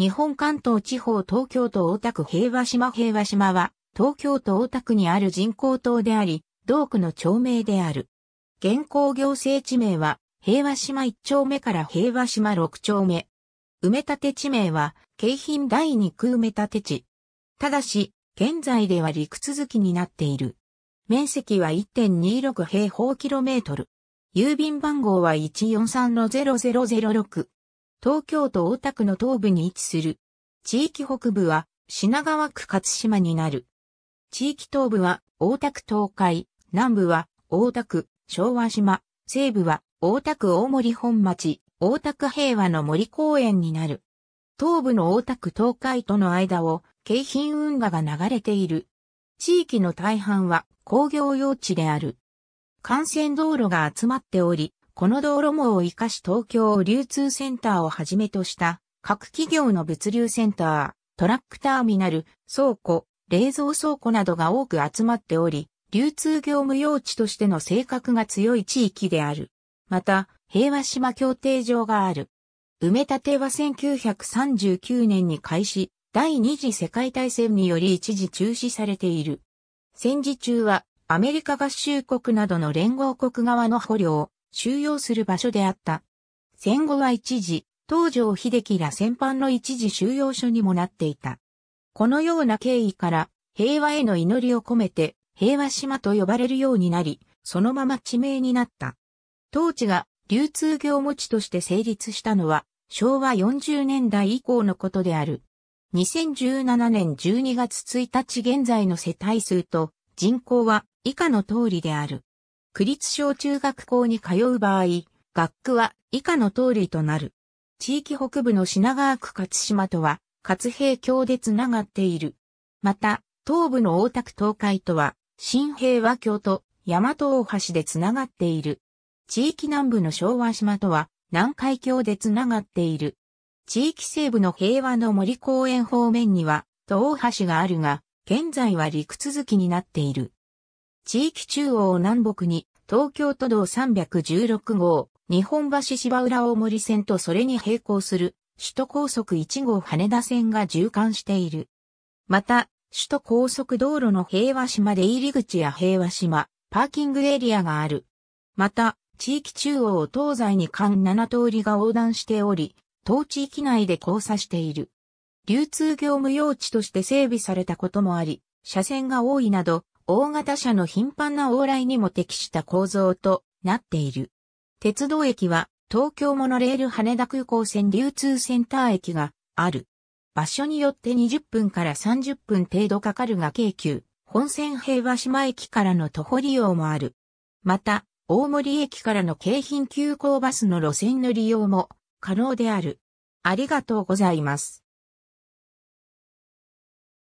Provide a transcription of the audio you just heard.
日本関東地方東京都大田区平和島平和島は、東京都大田区にある人工島であり、同区の町名である。現行行政地名は、平和島1丁目から平和島6丁目。埋め立て地名は、京浜第2区埋め立て地。ただし、現在では陸続きになっている。面積は1.26平方キロメートル。郵便番号は143-0006。東京都大田区の東部に位置する。地域北部は品川区勝島になる。地域東部は大田区東海、南部は大田区昭和島、西部は大田区大森本町、大田区平和の森公園になる。東部の大田区東海との間を京浜運河が流れている。地域の大半は工業用地である。幹線道路が集まっており、この道路網を活かし東京流通センターをはじめとした各企業の物流センター、トラックターミナル、倉庫、冷蔵倉庫などが多く集まっており、流通業務用地としての性格が強い地域である。また、平和島協定場がある。埋め立ては1939年に開始、第二次世界大戦により一時中止されている。戦時中はアメリカ合衆国などの連合国側の捕虜を収容する場所であった。戦後は一時、東条秀樹ら戦犯の一時収容所にもなっていた。このような経緯から平和への祈りを込めて平和島と呼ばれるようになり、そのまま地名になった。当地が流通業務地として成立したのは昭和40年代以降のことである。2017年12月1日現在の世帯数と人口は以下の通りである。区立小中学校に通う場合、学区は以下の通りとなる。地域北部の品川区勝島とは、勝平橋でつながっている。また、東部の大田区東海とは、新平和橋と大和大橋でつながっている。地域南部の昭和島とは、南海橋でつながっている。地域西部の平和の森公園方面には、東大橋があるが、現在は陸続きになっている。地域中央南北に、東京都道316号、日本橋芝浦大森線とそれに並行する、首都高速1号羽田線が縦貫している。また、首都高速道路の平和島出入り口や平和島、パーキングエリアがある。また、地域中央を東西に間7通りが横断しており、当地域内で交差している。流通業務用地として整備されたこともあり、車線が多いなど、大型車の頻繁な往来にも適した構造となっている。鉄道駅は、東京モノレール羽田空港線流通センター駅がある。場所によって20分から30分程度かかるが京急、本線平和島駅からの徒歩利用もある。また、大森駅からの京浜急行バスの路線の利用も可能である。ありがとうございます。